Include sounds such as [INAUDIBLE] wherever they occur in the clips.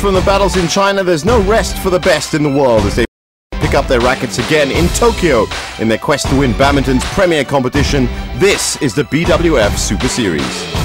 from the battles in China, there's no rest for the best in the world as they pick up their rackets again in Tokyo in their quest to win badminton's premier competition. This is the BWF Super Series.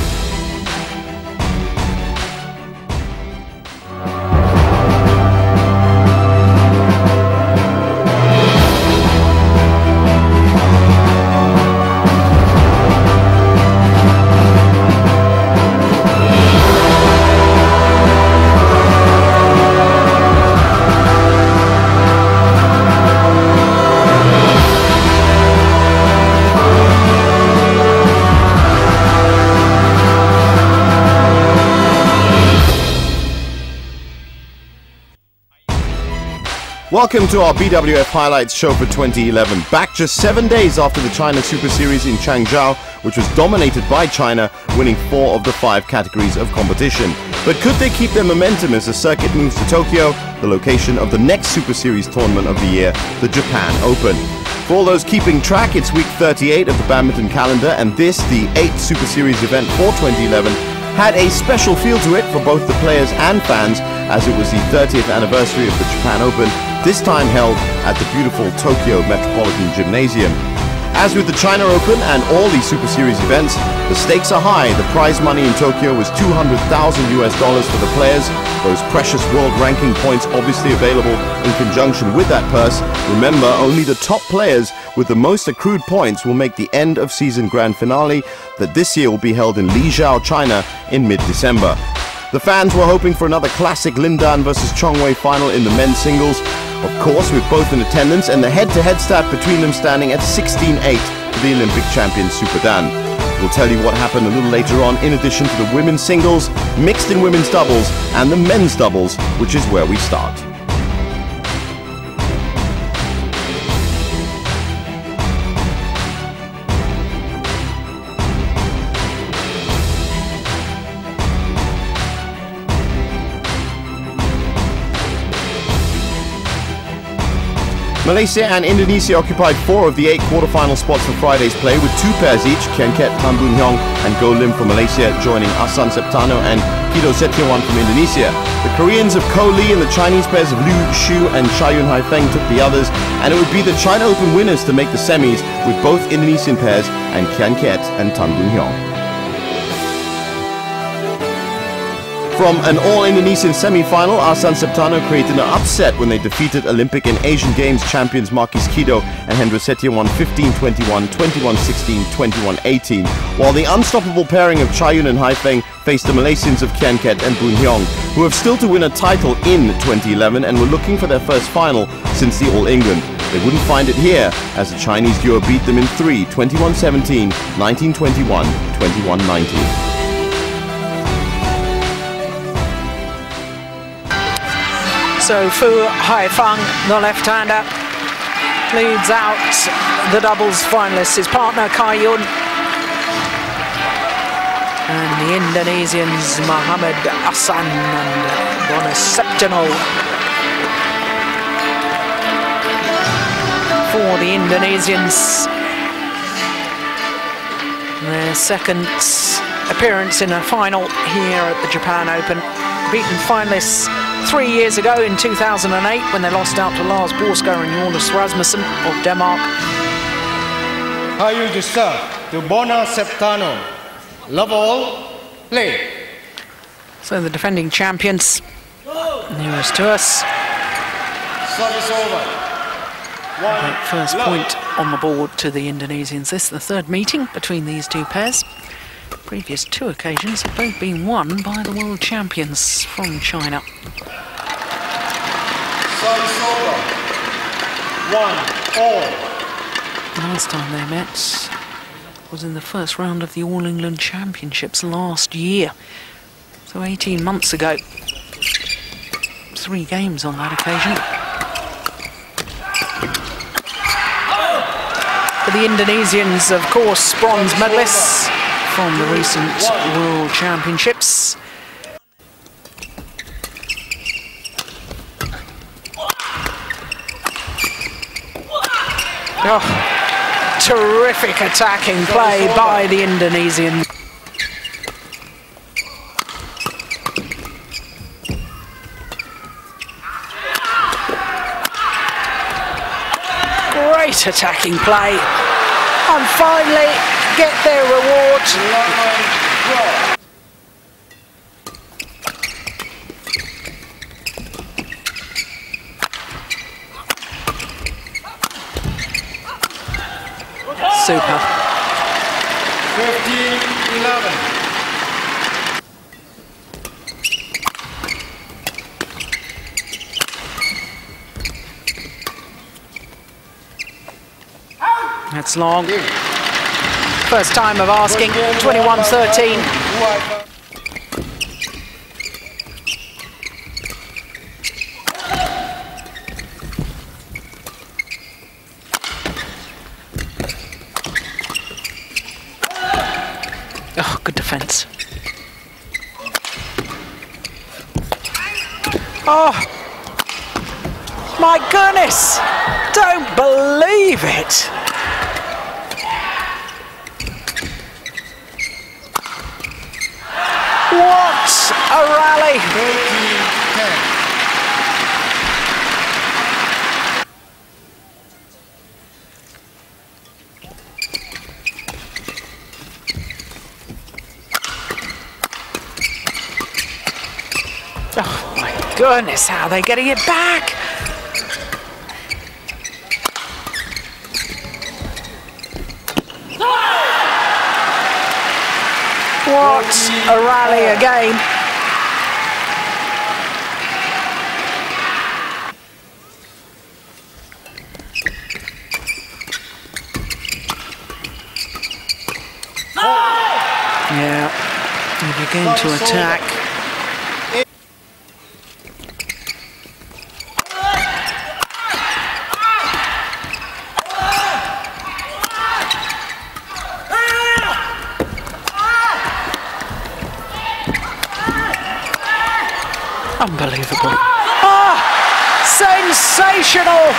Welcome to our BWF Highlights show for 2011. Back just seven days after the China Super Series in Changzhou, which was dominated by China, winning four of the five categories of competition. But could they keep their momentum as the circuit moves to Tokyo, the location of the next Super Series tournament of the year, the Japan Open? For all those keeping track, it's week 38 of the badminton calendar, and this, the 8th Super Series event for 2011, had a special feel to it for both the players and fans as it was the 30th anniversary of the Japan Open this time held at the beautiful Tokyo Metropolitan Gymnasium. As with the China Open and all these Super Series events, the stakes are high. The prize money in Tokyo was 200,000 US dollars for the players. Those precious world ranking points obviously available in conjunction with that purse. Remember, only the top players with the most accrued points will make the end of season grand finale that this year will be held in Liuzhou, China in mid-December. The fans were hoping for another classic Lin Dan versus Chongwei final in the men's singles, of course, with both in attendance and the head-to-head start between them standing at 16-8 for the Olympic champion Super Dan. We'll tell you what happened a little later on in addition to the women's singles, mixed in women's doubles, and the men's doubles, which is where we start. Malaysia and Indonesia occupied four of the eight quarterfinal spots for Friday's play, with two pairs each, Kien Keat Tan Boon Heong and Go Lim from Malaysia joining Ahsan Septano and Kido Setiawan from Indonesia. The Koreans of Ko Lee and the Chinese pairs of Liu Shu and Cai Yun Hai Feng took the others, and it would be the China Open winners to make the semis, with both Indonesian pairs and Kien Keat and Tan Boon Heong. From an all-Indonesian semi-final, Ahsan Septano created an upset when they defeated Olympic and Asian Games champions Markis Kido and Hendra Setiawan 15-21, 21-16, 21-18, while the unstoppable pairing of Cai Yun and Haifeng faced the Malaysians of Kien Keat and Boon Heong, who have still to win a title in 2011 and were looking for their first final since the All England. They wouldn't find it here, as the Chinese duo beat them in three, 21-17, 19-21, 21-19. So Fu Haifeng, the left-hander, leads out the doubles finalists. His partner Cai Yun and the Indonesians Muhammad Ahsan and Bona Septano for the Indonesians. Their second appearance in a final here at the Japan Open. Beaten finalists three years ago in 2008 when they lost out to Lars Paaske and Jonas Rasmussen of Denmark. How you deserve to Bona Septano. Love all, play. So the defending champions, nearest to us. Service over. One, first love. point on the board to the Indonesians. This is the third meeting between these two pairs. Previous two occasions have both been won by the world champions from China. One all. Last time they met was in the first round of the All England Championships last year. So 18 months ago. Three games on that occasion. For the Indonesians, of course, bronze medalists from the recent World Championships. Oh, terrific attacking play by the Indonesian. Great attacking play. And finally, get their reward. Super. 15 11. That's long. First time of asking, 21-13. Oh, good defense. Oh, my goodness! Don't believe it! What a rally! 13 Oh my goodness, how are they getting it back? What a rally again. They to attack. Unbelievable. Ah, sensational.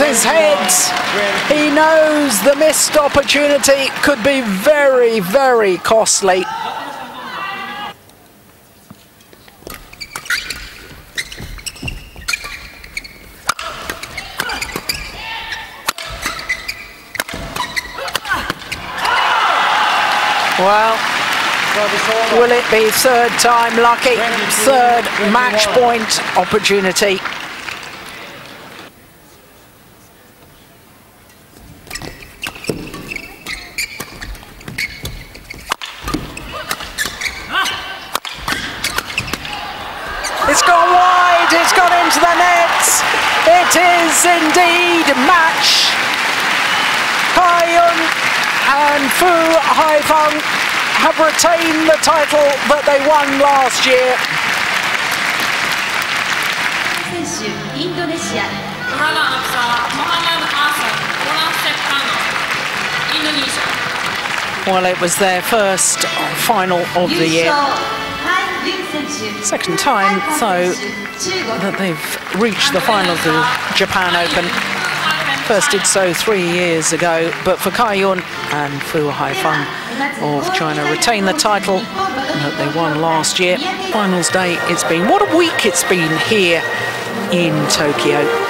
His head. He knows the missed opportunity could be very, very costly. Well, will it be third time lucky? Third match point opportunity. It's gone wide, it's gone into the net. It is indeed match. Cai Yun and Fu have retained the title that they won last year. Well, it was their first final of the year. Second time, so that they've reached the final of the Japan Open. First did so three years ago, but for Kai Cai Yun and Fu Haifeng of China retain the title that they won last year. Finals day it's been. What a week it's been here in Tokyo.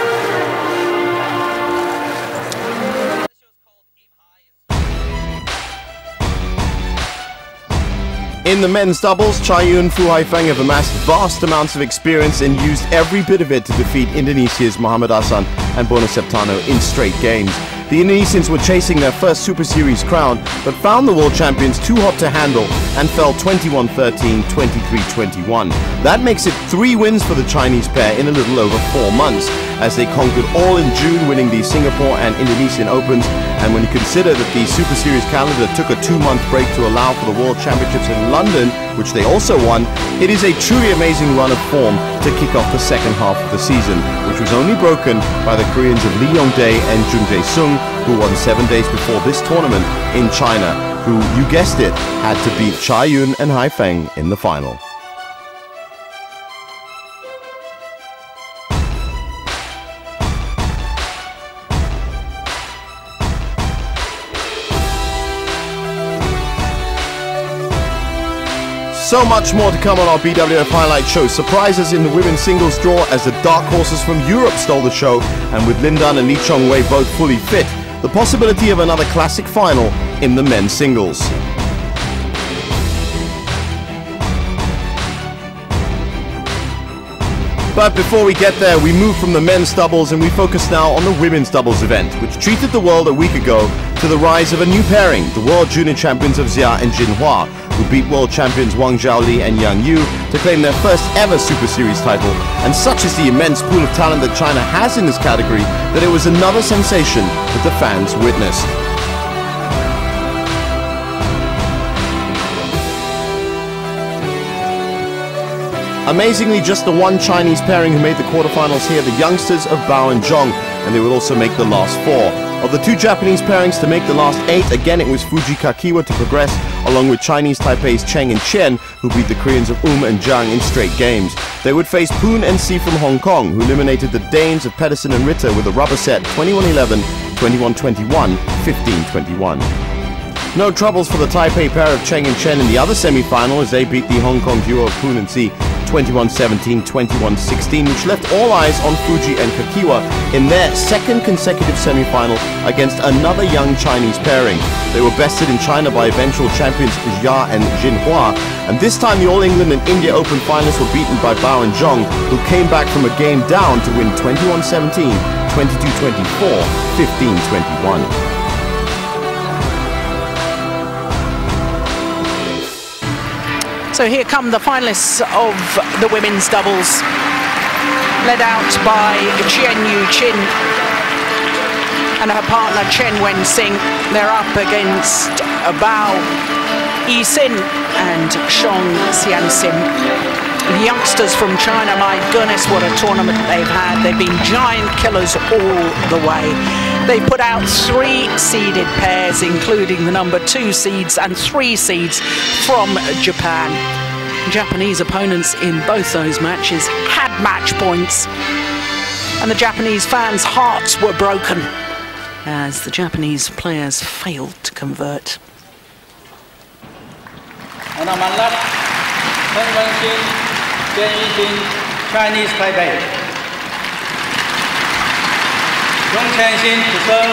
In the men's doubles, Cai Yun Fu Haifeng have amassed vast amounts of experience and used every bit of it to defeat Indonesia's Muhammad Ahsan and Bona Septano in straight games. The Indonesians were chasing their first Super Series crown, but found the world champions too hot to handle and fell 21-13, 23-21. That makes it three wins for the Chinese pair in a little over four months, as they conquered all in June, winning the Singapore and Indonesian Opens. And when you consider that the Super Series calendar took a two-month break to allow for the World Championships in London, which they also won, it is a truly amazing run of form to kick off the second half of the season, which was only broken by the Koreans of Lee Yong-dae and Jung Jae-sung, who won seven days before this tournament in China, who, you guessed it, had to beat Cai Yun and Hai Feng in the final. So much more to come on our BWF highlight show. Surprises in the women's singles draw as the dark horses from Europe stole the show, and with Lin Dan and Lee Chong Wei both fully fit, the possibility of another classic final in the men's singles. But before we get there, we move from the men's doubles and we focus now on the women's doubles event, which treated the world a week ago to the rise of a new pairing, the World Junior Champions of Xia and Jinhua, who beat world champions Wang Xiaoli and Yang Yu to claim their first ever Super Series title. And such is the immense pool of talent that China has in this category that it was another sensation that the fans witnessed. Amazingly, just the one Chinese pairing who made the quarterfinals here, the youngsters of Bao and Zhong, and they will also make the last four. Of the two Japanese pairings to make the last eight, again it was Fujii Kakiiwa to progress, along with Chinese Taipei's Cheng and Chen, who beat the Koreans of Um and Zhang in straight games. They would face Poon and Si from Hong Kong, who eliminated the Danes of Pedersen and Rytter with a rubber set 21-11, 21-21, 15-21. No troubles for the Taipei pair of Cheng and Chen in the other semi-final as they beat the Hong Kong duo of Poon and Si 21-17, 21-16, which left all eyes on Fujii and Kakiiwa in their second consecutive semi-final against another young Chinese pairing. They were bested in China by eventual champions Xia and Jinhua, and this time the All England and India Open finalists were beaten by Bao and Zhong, who came back from a game down to win 21-17, 22-24, 15-21. So here come the finalists of the women's doubles, led out by Chien Yu Chin and her partner Cheng Wen Hsing. They're up against Bao Yixin and Shong Xian Sim. Youngsters from China, my goodness, what a tournament they've had. They've been giant killers all the way. They put out three seeded pairs, including the number two seeds and three seeds from Japan. Japanese opponents in both those matches had match points, and the Japanese fans' hearts were broken as the Japanese players failed to convert. And on my left, Chen Wenxin, Jian Chinese Taipei. Zhong Qianxin to serve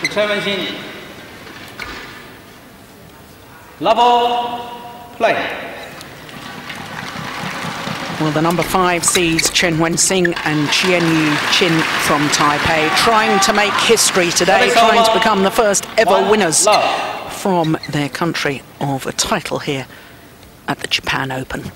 to Cheng Wen Hsing. Level, play. Well, the number five seeds Cheng Wen Hsing and Chien Yu Chin from Taipei trying to make history today, trying to become the first ever winners from their country of a title here at the Japan Open.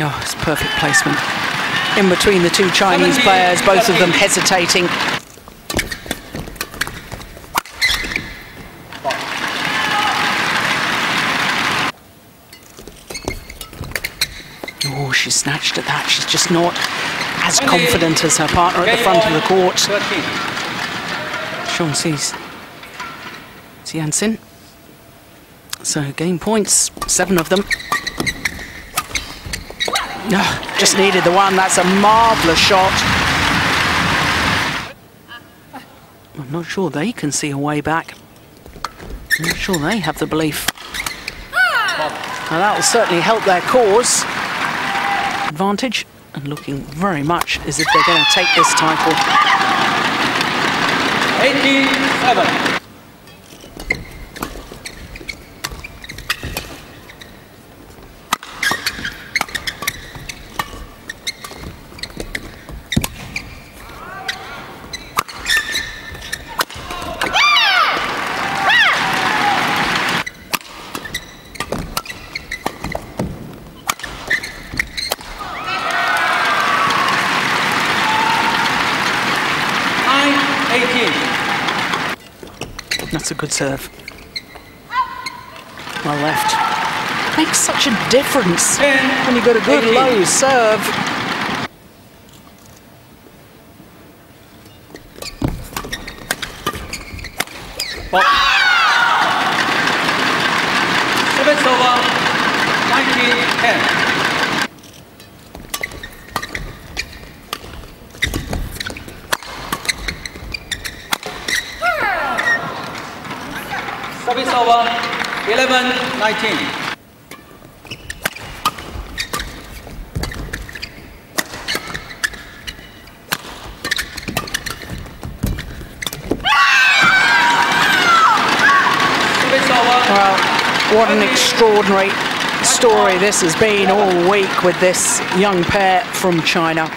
Oh, it's perfect placement. In between the two Chinese players, both of them hesitating. Oh, she snatched at that. She's just not as confident as her partner at the front of the court. Sean sees Xianxin. So game points, seven of them. Ah, just needed the one. That's a marvellous shot. I'm not sure they can see a way back. I'm not sure they have the belief. Now that will certainly help their cause. Advantage and looking very much as if they're going to take this title. 87. That's a good serve. My left. Makes such a difference when you've got a good low serve. Bop. Over. 10. 11 19. Well, what an extraordinary story this has been all week with this young pair from China.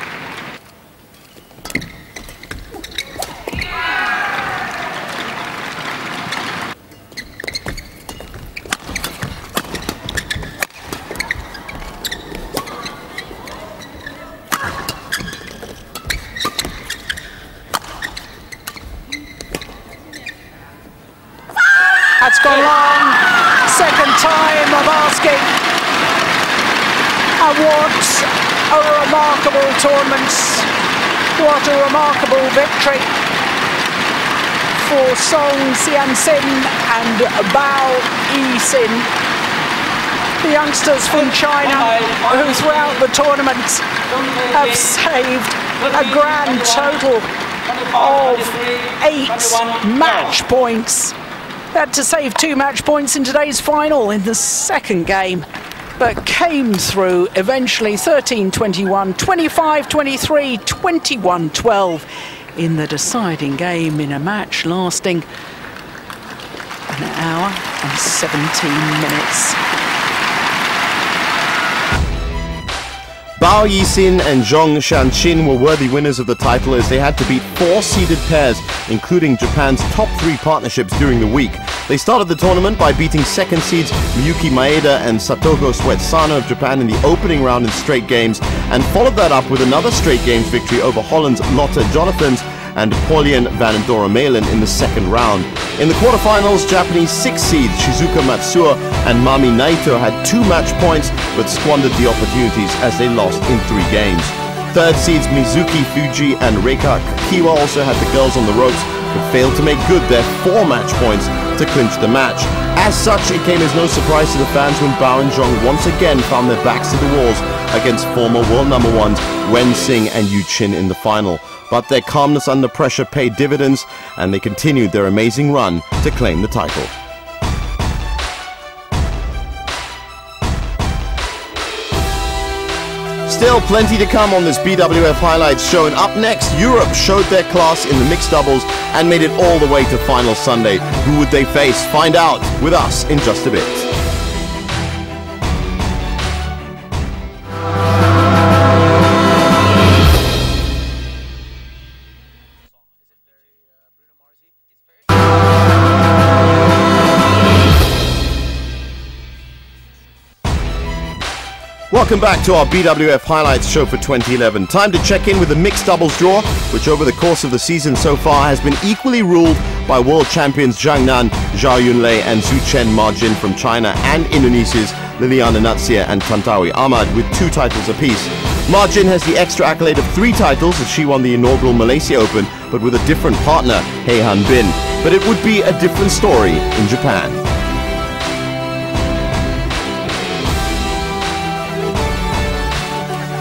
That's gone long. Second time of asking. And what a remarkable tournament. What a remarkable victory for Zhong Qianxin and Bao Yixin. The youngsters from China who throughout the tournament have saved a grand total of eight match points had to save two match points in today's final in the second game, but came through eventually 13 21, 25 23, 21 12 in the deciding game in a match lasting an hour and 17 minutes. Bao Yixin and Zhong Qianxin were worthy winners of the title as they had to beat four seeded pairs, including Japan's top three partnerships during the week. They started the tournament by beating second seeds Miyuki Maeda and Satoko Suetsuna of Japan in the opening round in straight games, and followed that up with another straight games victory over Holland's Lotte Jonathans and Paulien van Dooremalen in the second round. In the quarterfinals, Japanese six seeds Shizuka Matsuo and Mami Naito had two match points but squandered the opportunities as they lost in three games. Third seeds Mizuki Fujii and Reika Kakiiwa also had the girls on the ropes but failed to make good their four match points to clinch the match. As such, it came as no surprise to the fans when Bao and Zhong once again found their backs to the walls against former world number ones Wen Xing and Yu Qin in the final but their calmness under pressure paid dividends and they continued their amazing run to claim the title. Still plenty to come on this BWF Highlights show, and up next, Europe showed their class in the mixed doubles and made it all the way to final Sunday. Who would they face? Find out with us in just a bit. Welcome back to our BWF Highlights show for 2011. Time to check in with the mixed doubles draw, which over the course of the season so far has been equally ruled by world champions Zhang Nan, Zhao Yunlei, and Xu Chen Ma Jin from China and Indonesia's Liliyana Natsir and Tontowi Ahmad with two titles apiece. Ma Jin has the extra accolade of three titles as she won the inaugural Malaysia Open, but with a different partner, He Hanbin. But it would be a different story in Japan.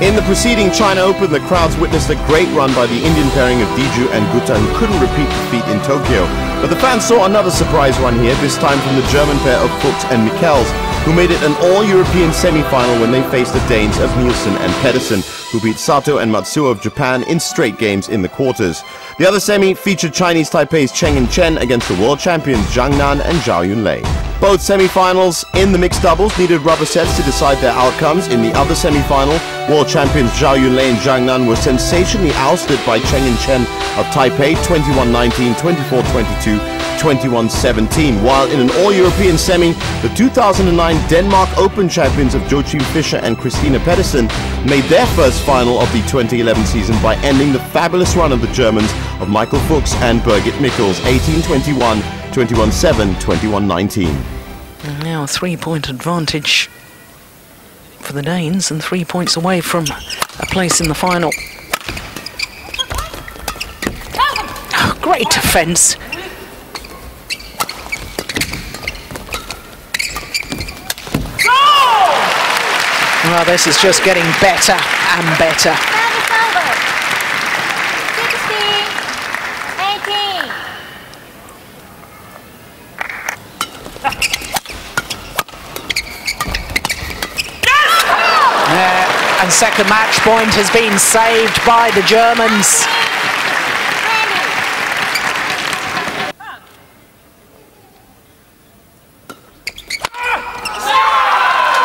In the preceding China Open, the crowds witnessed a great run by the Indian pairing of Diju and Gutta, who couldn't repeat the feat in Tokyo. But the fans saw another surprise run here, this time from the German pair of Fuchs and Michels, who made it an all-European semi-final when they faced the Danes of Nielsen and Pedersen, who beat Sato and Matsuo of Japan in straight games in the quarters. The other semi featured Chinese Taipei's Cheng and Chen against the world champions Zhang Nan and Zhao Yunlei. Both semi-finals in the mixed doubles needed rubber sets to decide their outcomes. In the other semi-final, world champions Zhao Yunlei and Zhang Nan were sensationally ousted by Cheng and Chen of Taipei 21-19, 24-22, 21-17. While in an all-European semi, the 2009 Denmark Open champions of Joachim Fischer and Christina Pedersen made their first final of the 2011 season by ending the fabulous run of the Germans of Michael Fuchs and Birgit Michels 18-21, 21-7, 21-19. Now a three-point advantage for the Danes and three points away from a place in the final. Oh, great defence. Well, this is just getting better and better. And second match point has been saved by the Germans.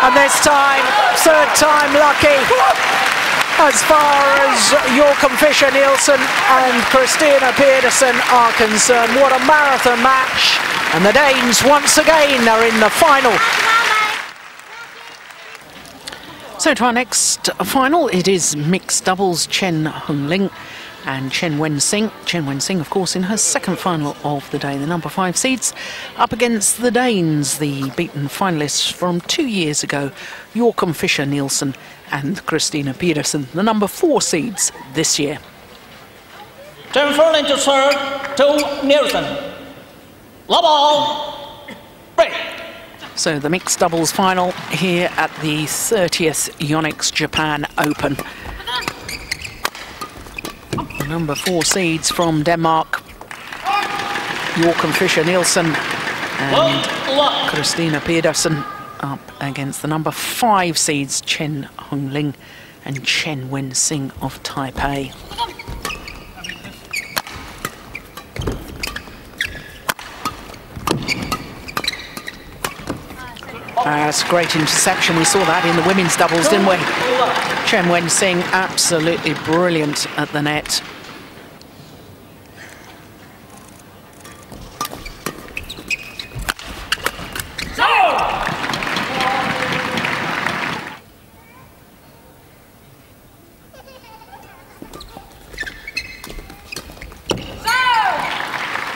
And this time, third time lucky. As far as Joachim Fischer Nielsen and Christina Pedersen are concerned, what a marathon match. And the Danes once again are in the final. So to our next final, it is mixed doubles Chen Hung Ling and Cheng Wen Hsing. Cheng Wen Hsing, of course, in her second final of the day, the number five seeds, up against the Danes, the beaten finalists from two years ago, Joachim Fischer Nielsen and Christina Pedersen, the number four seeds this year. Turn Furling to serve to Nielsen. Love all. Break. So the mixed doubles final here at the 30th Yonex Japan Open. The number four seeds from Denmark, Joachim Fischer Nielsen and. Christina Pedersen up against the number five seeds Chen Hung Ling and Cheng Wen Hsing of Taipei. That's a great interception. We saw that in the women's doubles, didn't we? Cheng Wen Hsing absolutely brilliant at the net.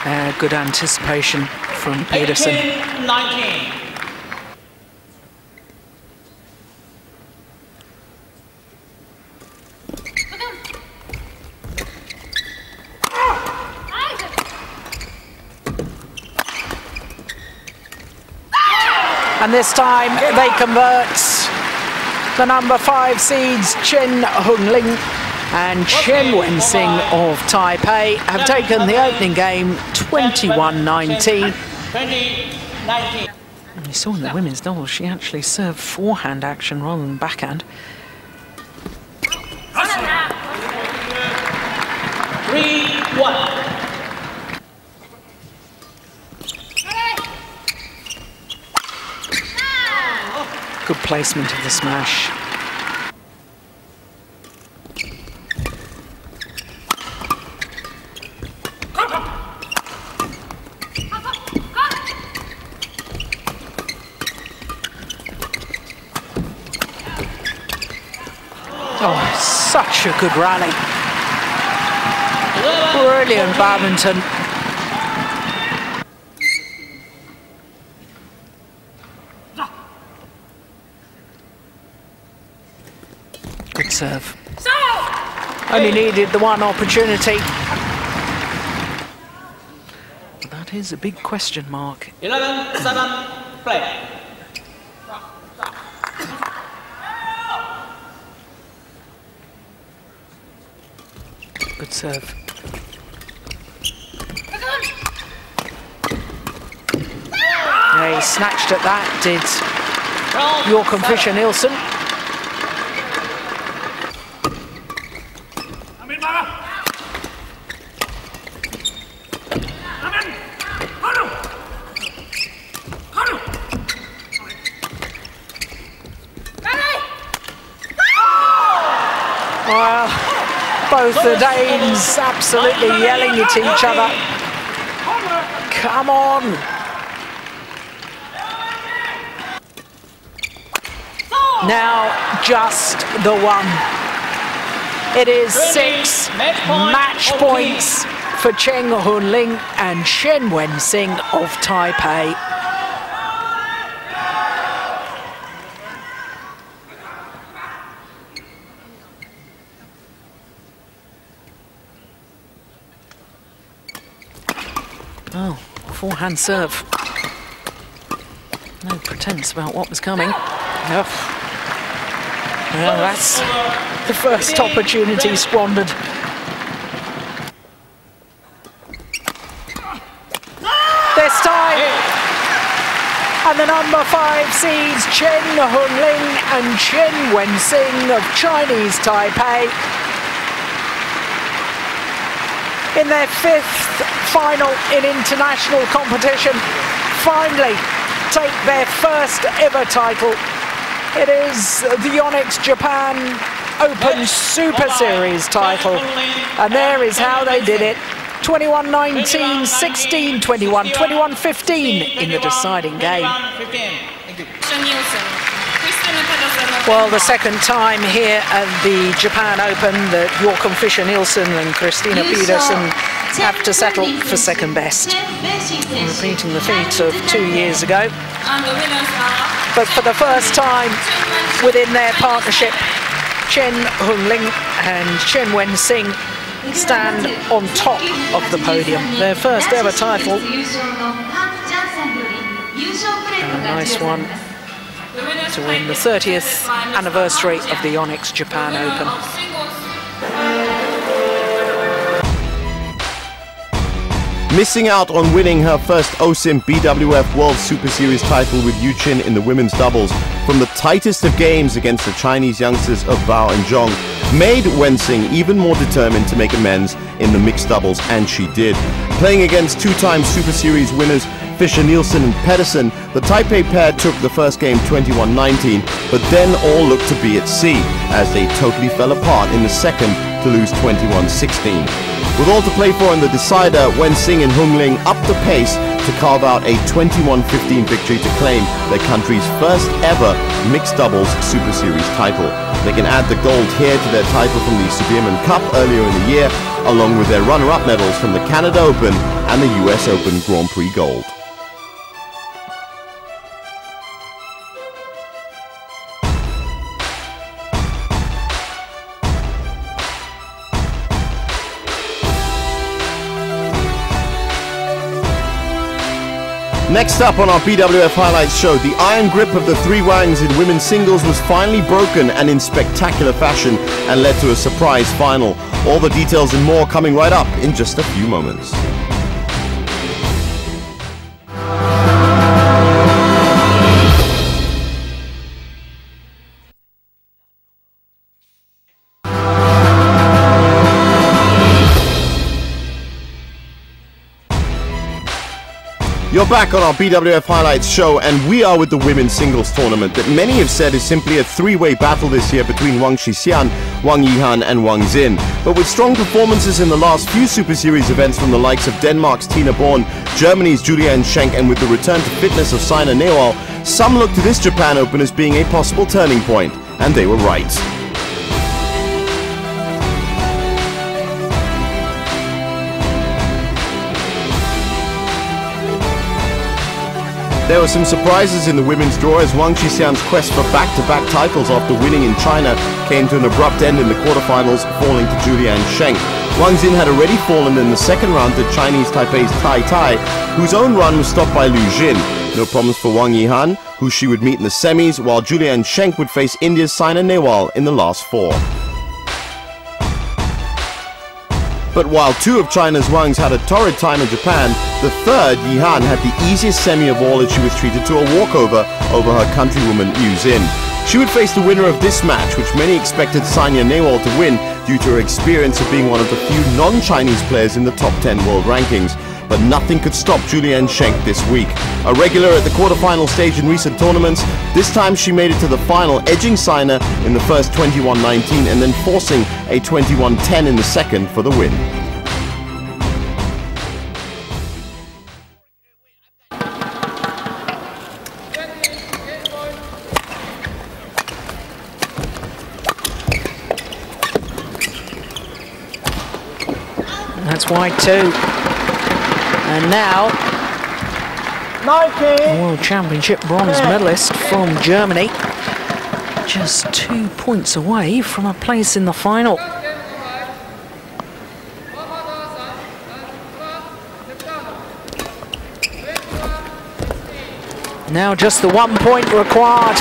Uh, good anticipation from Pedersen. 18, And this time they convert the number five seeds Chen Hung Ling and Cheng Wen Hsing of Taipei have taken the opening game 21-19. 2019. We saw in the women's doubles she actually served forehand action rather than backhand. Placement of the smash. Oh, such a good rally. Brilliant badminton. Good serve. Only needed the one opportunity. That is a big question mark. 11, 7, play. Good serve. Yeah, he snatched at that, did 12, Joachim seven. Nielsen. Well, both the Danes absolutely yelling at each other. Come on. Now just the one. It is six Match point match of points for Chen Hung Ling and Cheng Wen Hsing of Taipei. Oh, forehand serve. No pretense about what was coming. Well, that's the first opportunity squandered. This time, and the number five seeds Chen Hung Ling and Chen Wenxing of Chinese Taipei in their fifth final in international competition. Finally take their first ever title. It is the Yonex Japan Open Super Series title. And there is how they did it. 21-19, 16-21, 21-15 in the deciding game. Well, the second time here at the Japan Open that Joachim Fischer-Nielsen and Christina Pedersen have to settle for second best, repeating the feat of two years ago. But for the first time within their partnership, Chen Hung Ling and Cheng Wen Hsing stand on top of the podium. Their first ever title. A nice one to win the 30th anniversary of the Yonex Japan Open. Missing out on winning her first OSIM BWF World Super Series title with Yu Qin in the women's doubles from the tightest of games against the Chinese youngsters of Bao and Zhong made Wen Hsing even more determined to make amends in the mixed doubles, and she did. Playing against two-time Super Series winners Fischer-Nielsen and Pedersen, the Taipei pair took the first game 21-19, but then all looked to be at sea, as they totally fell apart in the second to lose 21-16. With all to play for in the decider, Wen Hsing and Hung Ling upped the pace to carve out a 21-15 victory to claim their country's first ever mixed doubles Super Series title. They can add the gold here to their title from the Sudirman Cup earlier in the year, along with their runner-up medals from the Canada Open and the US Open Grand Prix Gold. Next up on our BWF Highlights show, the iron grip of the three Wangs in women's singles was finally broken and in spectacular fashion and led to a surprise final. All the details and more coming right up in just a few moments. You're back on our BWF Highlights show, and we are with the women's singles tournament that many have said is simply a three-way battle this year between Wang Shixian, Wang Yihan, and Wang Xin. But with strong performances in the last few Super Series events from the likes of Denmark's Tine Baun, Germany's Juliane Schenk, and with the return to fitness of Saina Nehwal, some look to this Japan Open as being a possible turning point, and they were right. There were some surprises in the women's draw as Wang Shixian's quest for back-to-back titles after winning in China came to an abrupt end in the quarterfinals, falling to Juliane Schenk. Wang Xin had already fallen in the second round to Chinese Taipei's Tai Tai, whose own run was stopped by Liu Jin. No problems for Wang Yihan, who she would meet in the semis, while Juliane Schenk would face India's Saina Nehwal in the last four. But while two of China's Wangs had a torrid time in Japan, the third, Yihan, had the easiest semi of all as she was treated to a walkover over her countrywoman Yu Xin. She would face the winner of this match, which many expected Saina Nehwal to win due to her experience of being one of the few non-Chinese players in the top 10 world rankings but nothing could stop Juliane Schenk this week. A regular at the quarterfinal stage in recent tournaments, this time she made it to the final, edging Saina in the first 21-19 and then forcing a 21-10 in the second for the win. That's wide too. And now, the World Championship bronze medalist from Germany, just two points away from a place in the final. Now just the one point required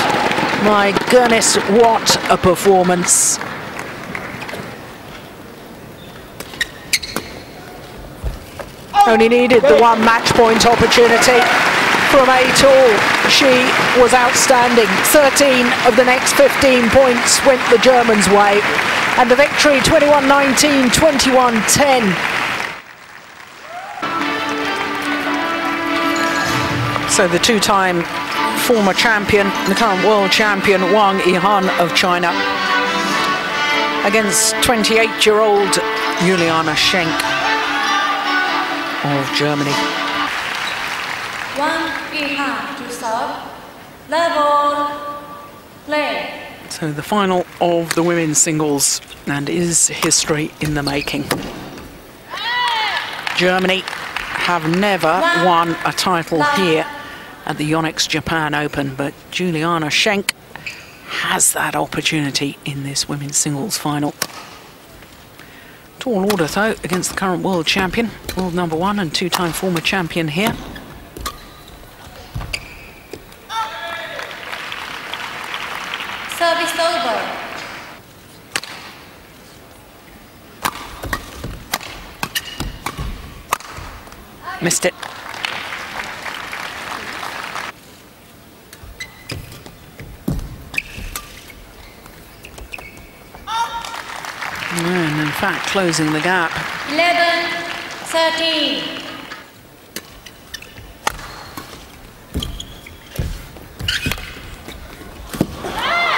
My goodness, what a performance. Only needed the one match point opportunity from Eitel. She was outstanding. 13 of the next 15 points went the Germans' way. And the victory 21-19, 21-10. So the two-time former champion, the current world champion Wang Yihan of China against 28-year-old Juliane Schenk of Germany. Wang Yihan to serve. Level. Play. So the final of the women's singles and is history in the making. Germany have never won a title here at the Yonex Japan Open, but Juliane Schenk has that opportunity in this women's singles final. Tall order though against the current world champion, world number one and two-time former champion here. Service over. Missed it. And in fact, closing the gap. 11, 13.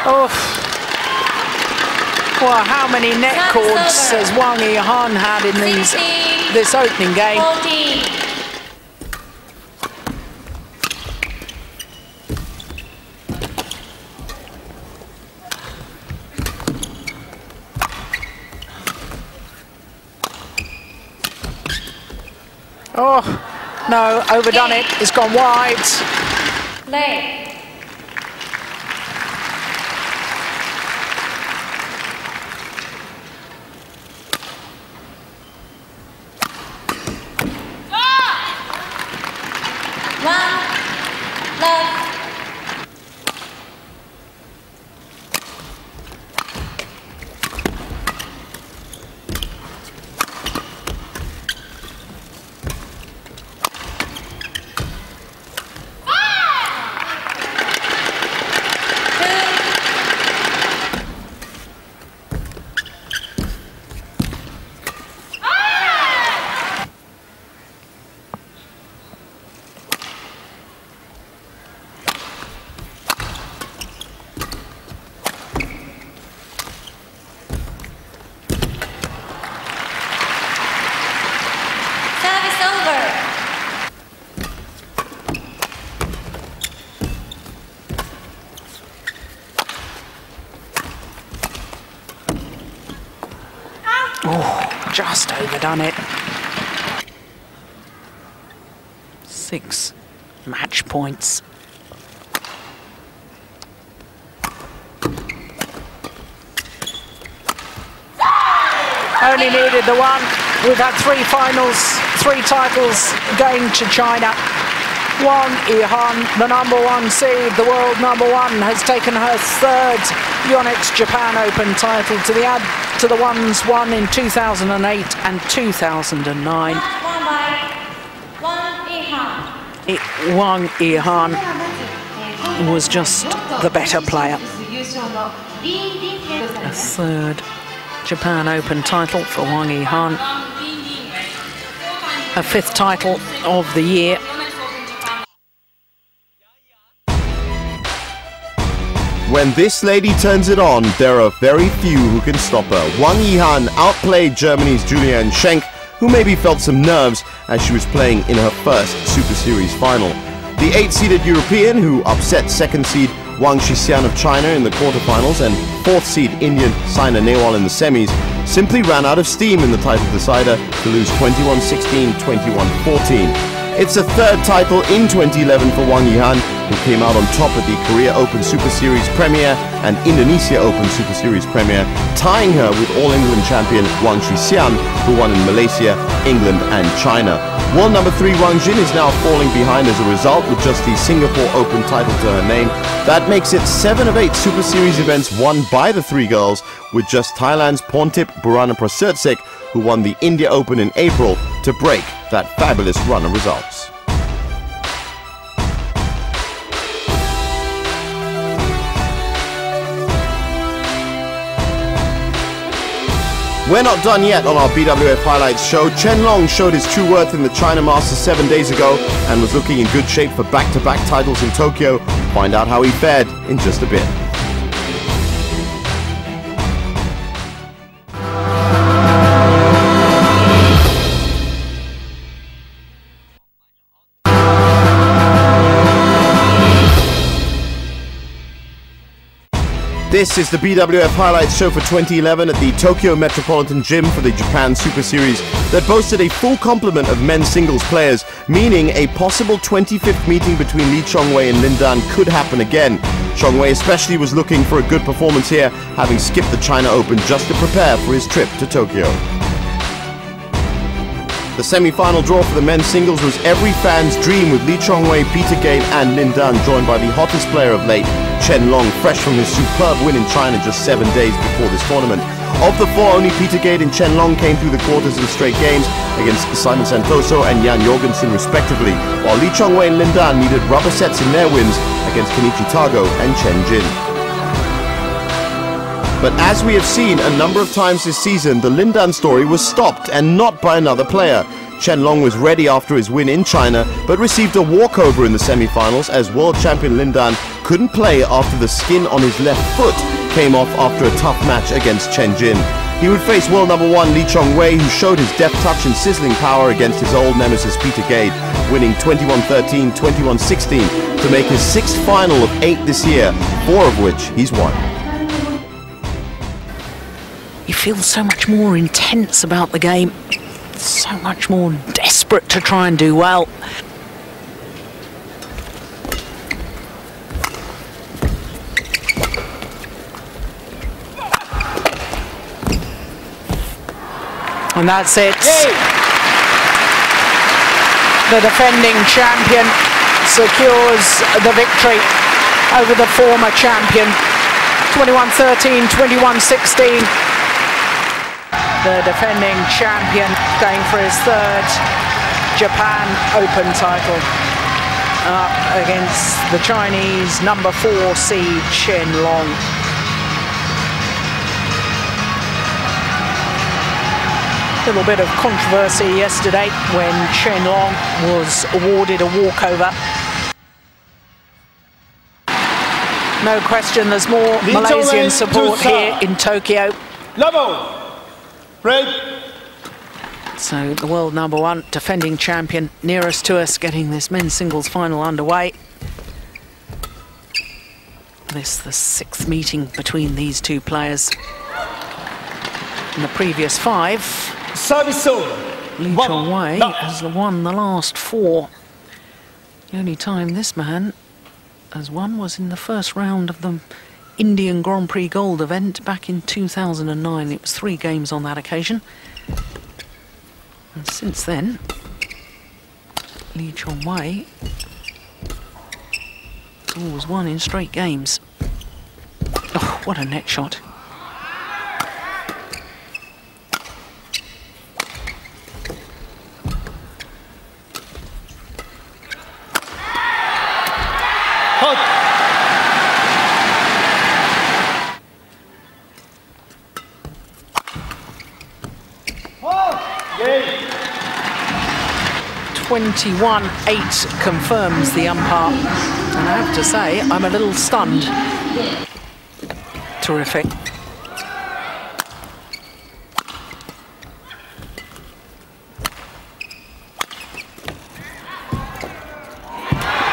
Oh. Well, how many net cords has Wang Yihan had in these, this opening game? 14. Oh, no, overdone it. It's gone wide. Play. One, left. Service over. Just overdone it. Six match points. Only needed the one. We've three finals, three titles going to China. Wang Yihan, the number one seed, the world number one, has taken her third Yonex Japan Open title to the add to the ones won in 2008 and 2009. Match won by Wang Yihan. It- Wang Yihan was just the better player. A third Japan Open title for Wang Yihan. Her fifth title of the year. When this lady turns it on, there are very few who can stop her. Wang Yihan outplayed Germany's Juliane Schenk, who maybe felt some nerves as she was playing in her first Super Series final. The eight-seeded European, who upset second seed Wang Shixian of China in the quarterfinals and fourth seed Indian Saina Nehwal in the semis, simply ran out of steam in the title decider to lose 21-16, 21-14. It's a third title in 2011 for Wang Yihan, who came out on top at the Korea Open Super Series premiere and Indonesia Open Super Series premiere, tying her with All England champion Wang Shixian, who won in Malaysia, England and China. World number three Wang Xin is now falling behind as a result with just the Singapore Open title to her name. That makes it seven of eight Super Series events won by the three girls, with just Thailand's Porntip Buranaprasertsuk, who won the India Open in April, to break that fabulous run of results. We're not done yet on our BWF Highlights show. Chen Long showed his true worth in the China Masters seven days ago and was looking in good shape for back-to-back titles in Tokyo. Find out how he fared in just a bit. This is the BWF Highlights Show for 2011 at the Tokyo Metropolitan Gym for the Japan Super Series that boasted a full complement of men's singles players, meaning a possible 25th meeting between Lee Chong-wei and Lin Dan could happen again. Chong-wei especially was looking for a good performance here, having skipped the China Open just to prepare for his trip to Tokyo. The semi-final draw for the men's singles was every fan's dream with Lee Chong-wei, Peter Gade and Lin Dan joined by the hottest player of late, Chen Long, fresh from his superb win in China just seven days before this tournament. Of the four, only Peter Gade and Chen Long came through the quarters in straight games against Simon Santoso and Jan Jorgensen respectively, while Lee Chong-wei and Lin Dan needed rubber sets in their wins against Kenichi Tago and Chen Jin. But as we have seen a number of times this season, the Lin Dan story was stopped and not by another player. Chen Long was ready after his win in China, but received a walkover in the semi-finals as world champion Lin Dan couldn't play after the skin on his left foot came off after a tough match against Chen Jin. He would face world number one Lee Chong-wei, who showed his deft touch and sizzling power against his old nemesis Peter Gade, winning 21-13, 21-16 to make his sixth final of eight this year, four of which he's won. You feel so much more intense about the game so much more desperate to try and do well. And that's it. Yay. The defending champion secures the victory over the former champion. 21-13, 21-16 the defending champion going for his third Japan Open title up against the Chinese number four seed Chen Long. Little bit of controversy yesterday when Chen Long was awarded a walkover. No question, there's more Malaysian support here in Tokyo. Level. So the world number one defending champion nearest to us getting this men's singles final underway. This is the sixth meeting between these two players. In the previous five, Service Lee Chong Wei has won the last four. The only time this man has won was in the first round of the Indian Grand Prix Gold event back in 2009. It was three games on that occasion. And since then, Lee Chong Wei always won in straight games. Oh, what a net shot. Twenty-one eight confirms the umpire. And I have to say, I'm a little stunned. Terrific.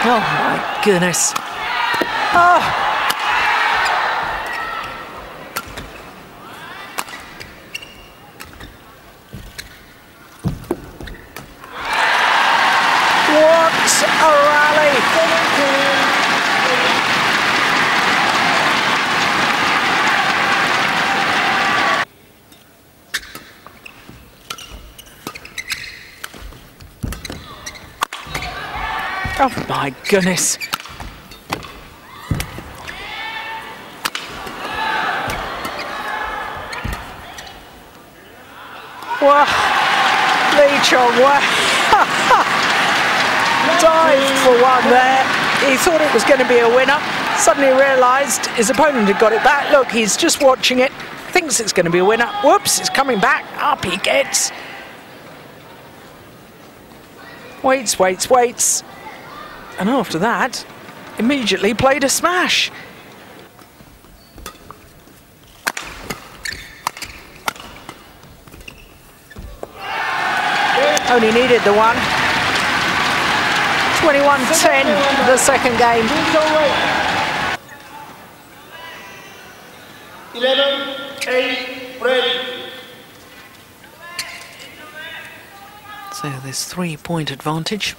Oh my goodness. Oh. What a rally! Oh my goodness. Wow. Lee Chong Wei [LAUGHS] dived for one there. He thought it was going to be a winner. Suddenly realised his opponent had got it back. Look, he's just watching it. Thinks it's going to be a winner. Whoops, it's coming back. Up he gets. Waits, waits, waits. And after that, immediately played a smash. Only needed the one. 21-10, the second game. 11, 8, ready. So there's three-point advantage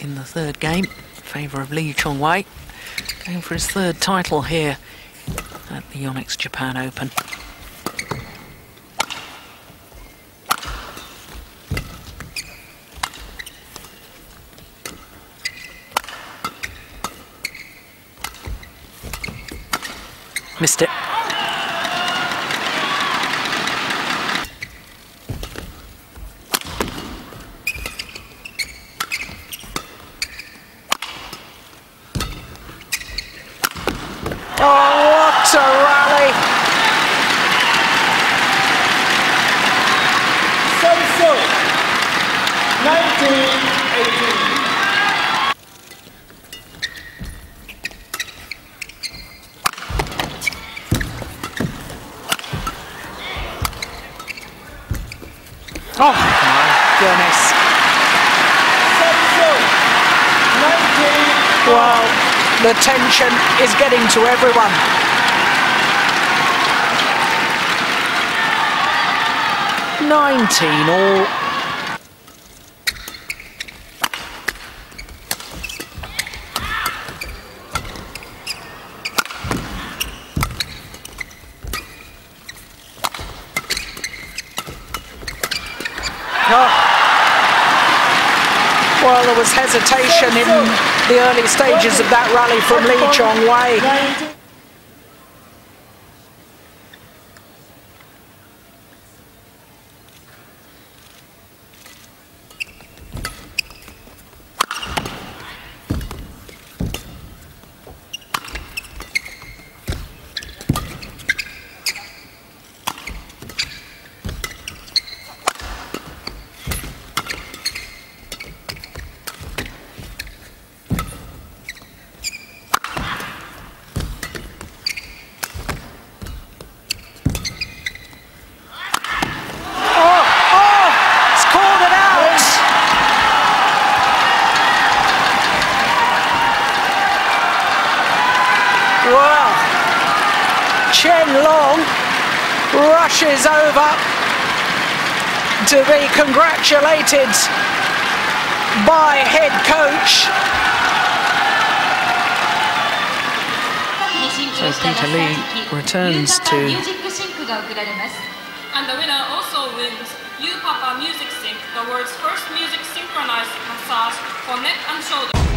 in the third game favour of Lee Chong Wei. Going for his third title here at the Yonex Japan Open. Missed it. A rally! So-so. 19, Oh, my goodness. So-so. 19, Well, the tension is getting to everyone. Nineteen all. Oh. Well, there was hesitation in the early stages of that rally from Lee Chong Wei. 19. Oh, oh, it's called it out. Well, Chen Long rushes over to be directed by head coach. So Peter Lee returns to. And the winner also wins You Papa Music Sync, the world's first music synchronized massage for neck and shoulders.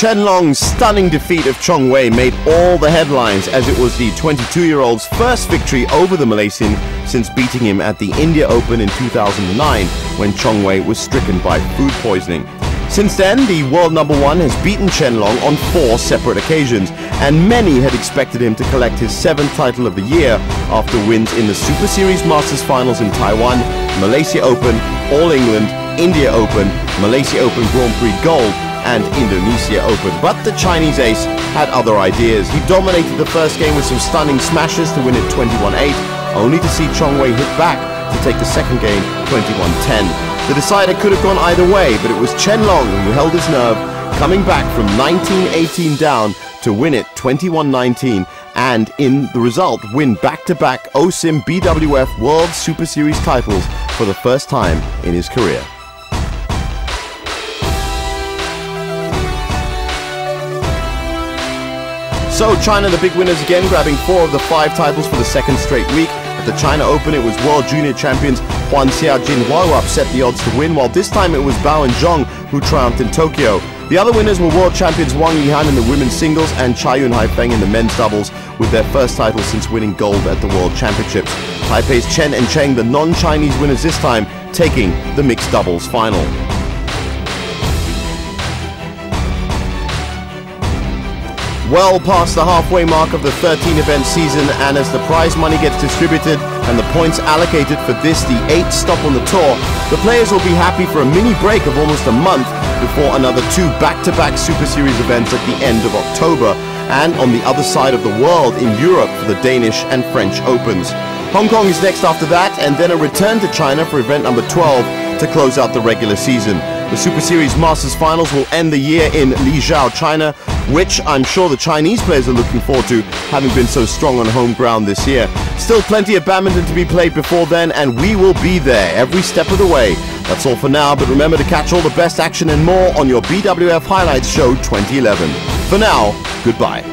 Chen Long's stunning defeat of Chong Wei made all the headlines as it was the 22-year-old's first victory over the Malaysian since beating him at the India Open in 2009 when Chong Wei was stricken by food poisoning. Since then, the world number one has beaten Chen Long on four separate occasions, and many had expected him to collect his seventh title of the year after wins in the Super Series Masters Finals in Taiwan, Malaysia Open, All England, India Open, Malaysia Open Grand Prix Gold, and Indonesia Open. But the Chinese ace had other ideas. He dominated the first game with some stunning smashes to win it 21-8, only to see Chong Wei hit back to take the second game 21-10. The decider could have gone either way, but it was Chen Long who held his nerve, coming back from 19-18 down to win it 21-19 and in the result win back-to-back OSIM BWF World Super Series titles for the first time in his career. So China the big winners again, grabbing four of the five titles for the second straight week. At the China Open, it was World Junior Champions Huan Xiaojin Hua upset the odds to win, while this time it was Bao and Zhong who triumphed in Tokyo. The other winners were world champions Wang Yihan in the women's singles and Cai Yun Haifeng in the men's doubles, with their first title since winning gold at the World Championships. Taipei's Chen and Cheng, the non-Chinese winners this time, taking the mixed doubles final. Well past the halfway mark of the 13 event season and as the prize money gets distributed and the points allocated for this the eighth stop on the tour the players will be happy for a mini break of almost a month before another two back-to-back super series events at the end of october and on the other side of the world in europe for the danish and french opens. Hong kong is next after that and then a return to china for event number 12 to close out the regular season. The Super Series Masters Finals will end the year in Liuzhou, China, which I'm sure the Chinese players are looking forward to, having been so strong on home ground this year. Still plenty of badminton to be played before then, and we will be there every step of the way. That's all for now, but remember to catch all the best action and more on your BWF Highlights Show 2011. For now, goodbye.